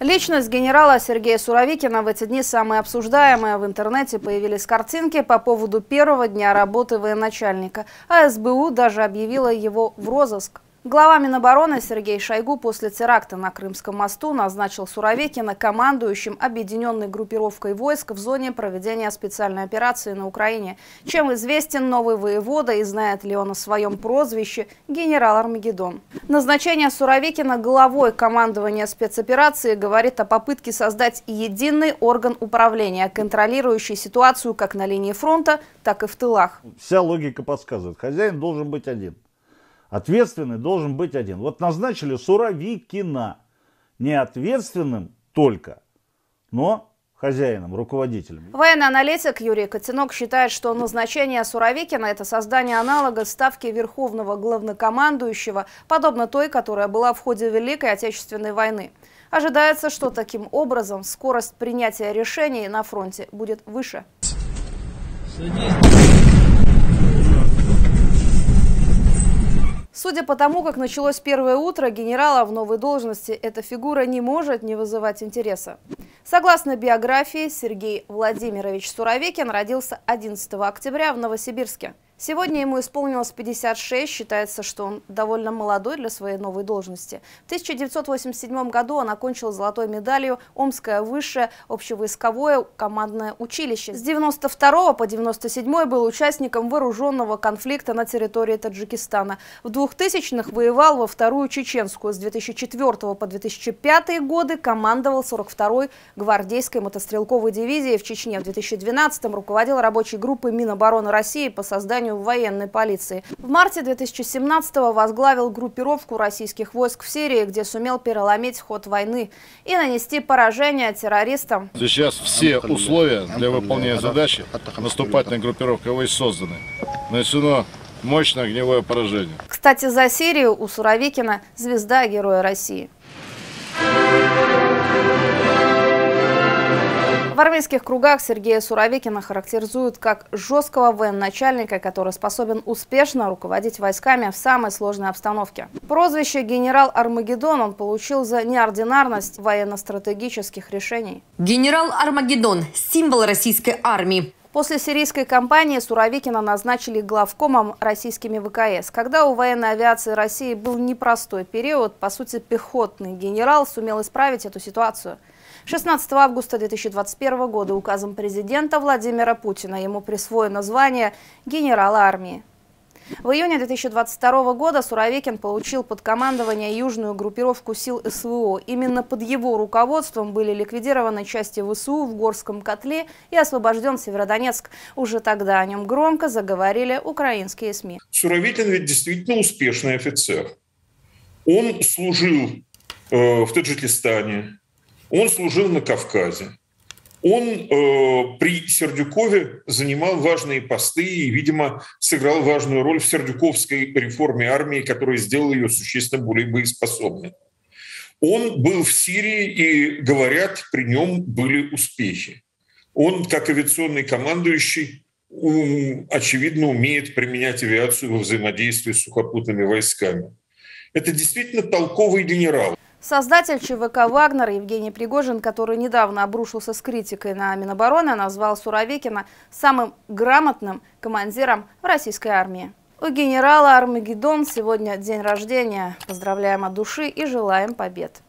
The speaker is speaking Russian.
Личность генерала Сергея Суровикина в эти дни самая обсуждаемая. В интернете появились картинки по поводу первого дня работы военачальника. А СБУ даже объявила его в розыск. Глава Минобороны Сергей Шойгу после теракта на Крымском мосту назначил Суровикина командующим объединенной группировкой войск в зоне проведения специальной операции на Украине. Чем известен новый воевода и знает ли он о своем прозвище генерал Армагеддон. Назначение Суровикина главой командования спецоперации говорит о попытке создать единый орган управления, контролирующий ситуацию как на линии фронта, так и в тылах. Вся логика подсказывает, хозяин должен быть один – Ответственный должен быть один. Вот назначили Суровикина. Не ответственным только, но хозяином, руководителем. Военный аналитик Юрий Котенок считает, что назначение Суровикина – это создание аналога ставки верховного главнокомандующего, подобно той, которая была в ходе Великой Отечественной войны. Ожидается, что таким образом скорость принятия решений на фронте будет выше. Садись. Судя по тому, как началось первое утро, генерала в новой должности эта фигура не может не вызывать интереса. Согласно биографии, Сергей Владимирович Суровекин родился 11 октября в Новосибирске. Сегодня ему исполнилось 56, считается, что он довольно молодой для своей новой должности. В 1987 году он окончил золотой медалью Омское высшее общевойсковое командное училище. С 92 по 97 был участником вооруженного конфликта на территории Таджикистана. В 2000-х воевал во Вторую Чеченскую. С 2004 по 2005 годы командовал 42-й гвардейской мотострелковой дивизией в Чечне. В 2012 руководил рабочей группой Минобороны России по созданию управлению военной полиции. В марте 2017-го возглавил группировку российских войск в Сирии, где сумел переломить ход войны и нанести поражение террористам. Сейчас все условия для выполнения задачи наступательной группировкой войск созданы. Нанесено мощное огневое поражение. Кстати, за Сирию у Суровикина звезда Героя России. В армейских кругах Сергея Суровикина характеризуют как жесткого военачальника, который способен успешно руководить войсками в самой сложной обстановке. Прозвище «Генерал Армагеддон» он получил за неординарность военно-стратегических решений. Генерал Армагеддон – символ российской армии. После сирийской кампании Суровикина назначили главкомом российскими ВКС. Когда у военной авиации России был непростой период, по сути, пехотный генерал сумел исправить эту ситуацию – 16 августа 2021 года указом президента Владимира Путина ему присвоено звание генерала армии. В июне 2022 года Суровикин получил под командование южную группировку сил СВО. Именно под его руководством были ликвидированы части ВСУ в Горском котле и освобожден Северодонецк. Уже тогда о нем громко заговорили украинские СМИ. Суровикин ведь действительно успешный офицер. Он служил э, в Таджикистане, он служил на Кавказе. Он э, при Сердюкове занимал важные посты и, видимо, сыграл важную роль в сердюковской реформе армии, которая сделала ее существенно более боеспособной. Он был в Сирии, и, говорят, при нем были успехи. Он, как авиационный командующий, очевидно, умеет применять авиацию во взаимодействии с сухопутными войсками. Это действительно толковый генерал. Создатель ЧВК «Вагнер» Евгений Пригожин, который недавно обрушился с критикой на Минобороны, назвал Суровикина самым грамотным командиром в российской армии. У генерала Армагеддон сегодня день рождения. Поздравляем от души и желаем побед.